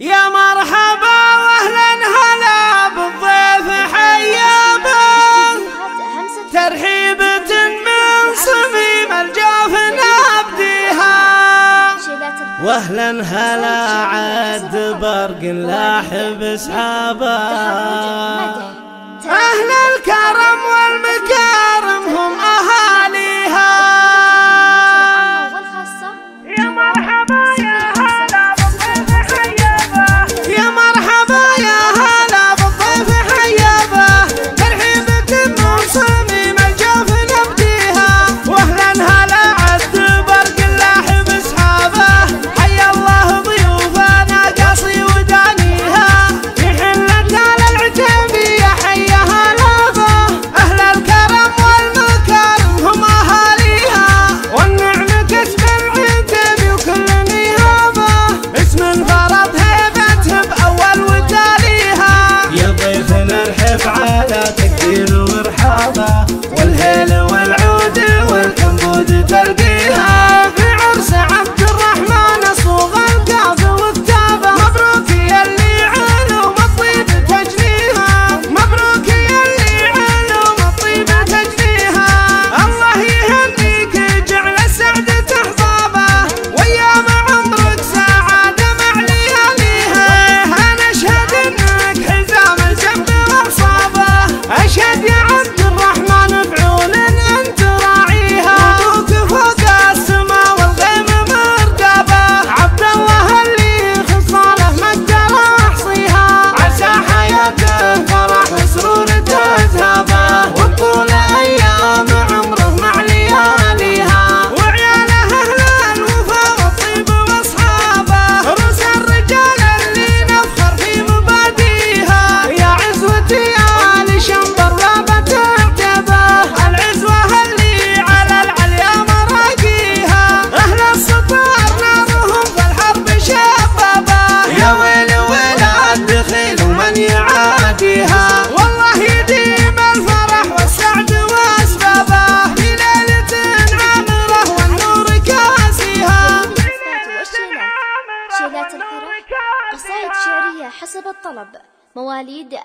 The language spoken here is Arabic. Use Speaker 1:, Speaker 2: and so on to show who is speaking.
Speaker 1: يا مرحبا واهلا هلا بالضيف حيابا. ترحيبة من صميم الجوف نبديها واهلا هلا عد برق لاحب
Speaker 2: اسحابه الفرح. قصائد شعرية حسب الطلب. مواليد